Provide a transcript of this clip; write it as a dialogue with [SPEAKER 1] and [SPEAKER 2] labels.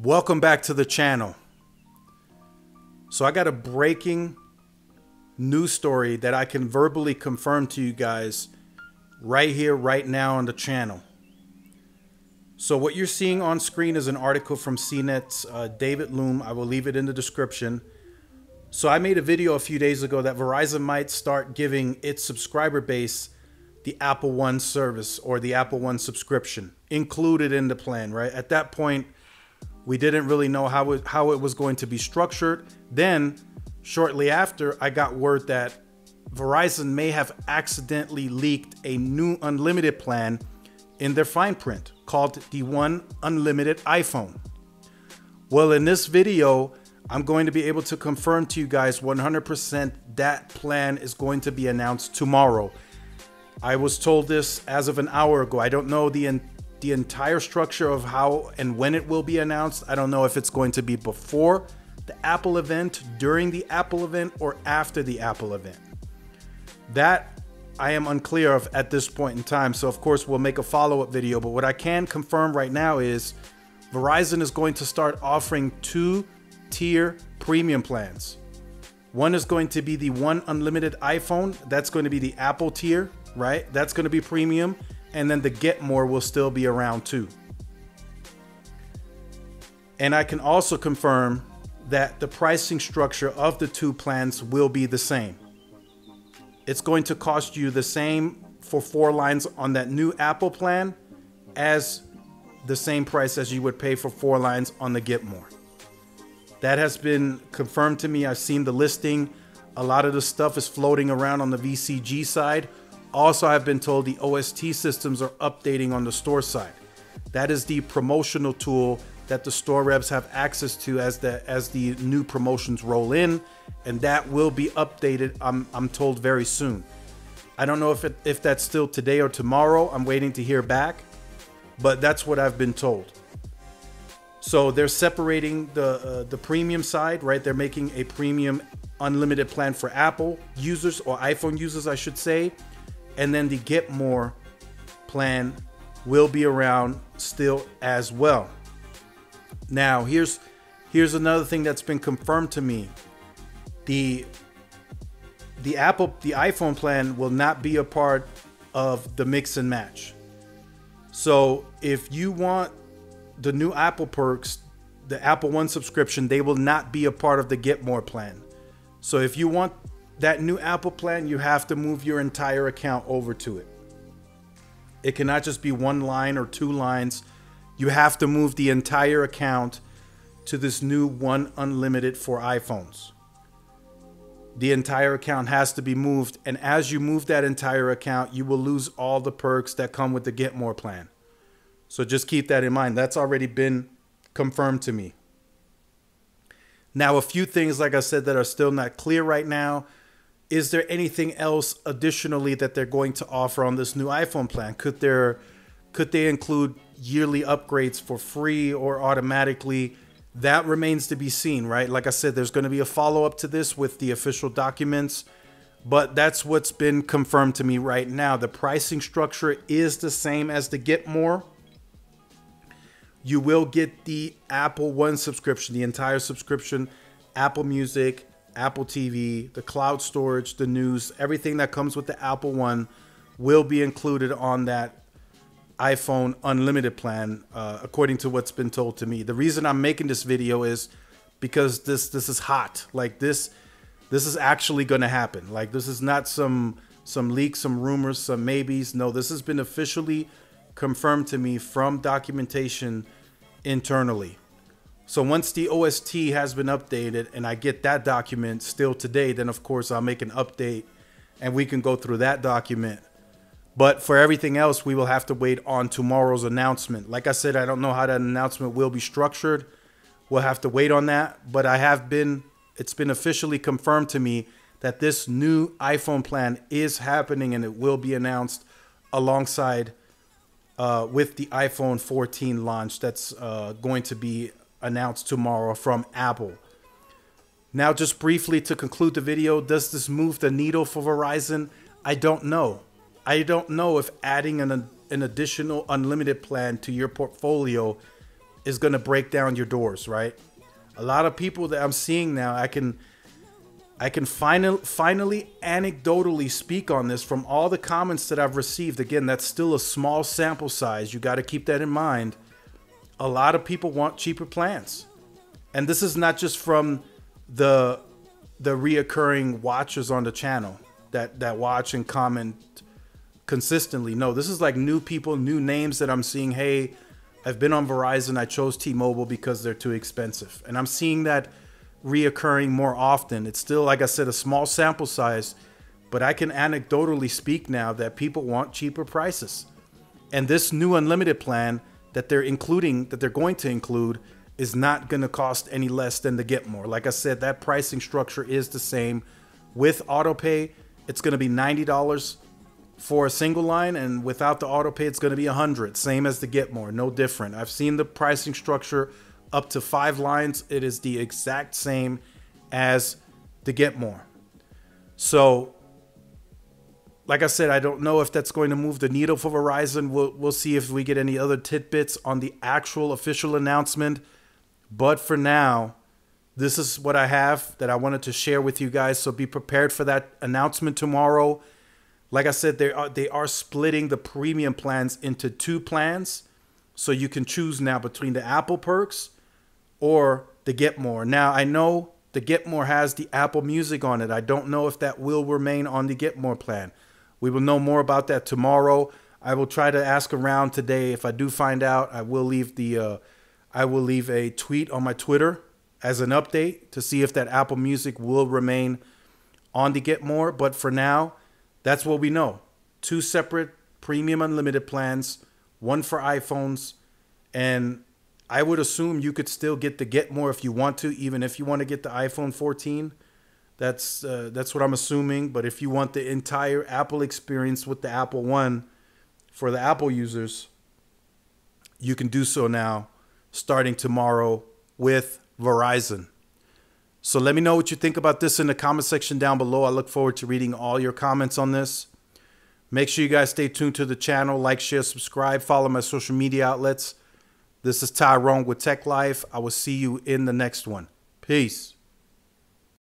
[SPEAKER 1] Welcome back to the channel. So I got a breaking news story that I can verbally confirm to you guys right here, right now on the channel. So what you're seeing on screen is an article from CNET's uh, David Loom. I will leave it in the description. So I made a video a few days ago that Verizon might start giving its subscriber base the Apple One service or the Apple One subscription included in the plan, right? At that point, we didn't really know how it, how it was going to be structured. Then, shortly after, I got word that Verizon may have accidentally leaked a new unlimited plan in their fine print called the One Unlimited iPhone. Well, in this video, I'm going to be able to confirm to you guys 100% that plan is going to be announced tomorrow. I was told this as of an hour ago. I don't know the the entire structure of how and when it will be announced. I don't know if it's going to be before the Apple event, during the Apple event, or after the Apple event. That I am unclear of at this point in time. So, of course, we'll make a follow up video. But what I can confirm right now is Verizon is going to start offering two tier premium plans. One is going to be the one unlimited iPhone, that's going to be the Apple tier, right? That's going to be premium. And then the Get More will still be around too. And I can also confirm that the pricing structure of the two plans will be the same. It's going to cost you the same for four lines on that new Apple plan as the same price as you would pay for four lines on the Get More. That has been confirmed to me. I've seen the listing. A lot of the stuff is floating around on the VCG side. Also, I've been told the OST systems are updating on the store side. That is the promotional tool that the store reps have access to as the as the new promotions roll in, and that will be updated. I'm I'm told very soon. I don't know if it, if that's still today or tomorrow. I'm waiting to hear back, but that's what I've been told. So they're separating the uh, the premium side, right? They're making a premium unlimited plan for Apple users or iPhone users, I should say, and then the Get More plan will be around still as well. Now, here's here's another thing that's been confirmed to me. The the Apple the iPhone plan will not be a part of the mix and match. So, if you want the new Apple perks, the Apple One subscription, they will not be a part of the Get More plan. So, if you want that new Apple plan, you have to move your entire account over to it. It cannot just be one line or two lines. You have to move the entire account to this new one unlimited for iPhones. The entire account has to be moved, and as you move that entire account, you will lose all the perks that come with the Get More plan. So just keep that in mind. That's already been confirmed to me. Now, a few things, like I said, that are still not clear right now is there anything else additionally that they're going to offer on this new iPhone plan? Could there could they include yearly upgrades for free or automatically? That remains to be seen, right? Like I said, there's going to be a follow up to this with the official documents, but that's what's been confirmed to me right now. The pricing structure is the same as the Get More. You will get the Apple One subscription, the entire subscription, Apple Music, Apple TV, the cloud storage, the news, everything that comes with the Apple One will be included on that iPhone unlimited plan, uh, according to what's been told to me. The reason I'm making this video is because this this is hot. Like this, this is actually going to happen. Like this is not some some leaks, some rumors, some maybes. No, this has been officially confirmed to me from documentation internally. So once the OST has been updated and I get that document still today, then of course I'll make an update and we can go through that document. But for everything else, we will have to wait on tomorrow's announcement. Like I said, I don't know how that announcement will be structured. We'll have to wait on that. But I have been, it's been officially confirmed to me that this new iPhone plan is happening and it will be announced alongside uh, with the iPhone 14 launch that's uh, going to be announced tomorrow from Apple. Now, just briefly to conclude the video, does this move the needle for Verizon? I don't know. I don't know if adding an, an additional unlimited plan to your portfolio is going to break down your doors, right? A lot of people that I'm seeing now, I can I can finally finally anecdotally speak on this from all the comments that I've received. Again, that's still a small sample size. You got to keep that in mind. A lot of people want cheaper plans. And this is not just from the the reoccurring watchers on the channel that that watch and comment consistently. No, this is like new people, new names that I'm seeing. Hey, I've been on Verizon. I chose T-Mobile because they're too expensive. And I'm seeing that reoccurring more often. It's still, like I said, a small sample size, but I can anecdotally speak now that people want cheaper prices. And this new unlimited plan that they're including, that they're going to include, is not going to cost any less than the Get More. Like I said, that pricing structure is the same. With autopay, it's going to be $90 for a single line, and without the autopay, it's going to be 100 Same as the Get More, no different. I've seen the pricing structure up to five lines, it is the exact same as the Get More. So, like I said, I don't know if that's going to move the needle for Verizon. We'll, we'll see if we get any other tidbits on the actual official announcement. But for now, this is what I have that I wanted to share with you guys. So be prepared for that announcement tomorrow. Like I said, they are they are splitting the premium plans into two plans. So you can choose now between the Apple perks or the Get More. Now, I know the Get More has the Apple Music on it. I don't know if that will remain on the Get More plan. We will know more about that tomorrow. I will try to ask around today. If I do find out, I will leave the uh, I will leave a tweet on my Twitter as an update to see if that Apple Music will remain on the Get More. But for now, that's what we know. Two separate premium unlimited plans, one for iPhones, and I would assume you could still get the Get More if you want to, even if you want to get the iPhone 14. That's uh, that's what I'm assuming. But if you want the entire Apple experience with the Apple One for the Apple users, you can do so now, starting tomorrow with Verizon. So let me know what you think about this in the comment section down below. I look forward to reading all your comments on this. Make sure you guys stay tuned to the channel, like, share, subscribe, follow my social media outlets. This is Tyrone with Tech Life. I will see you in the next one. Peace.